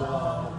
God.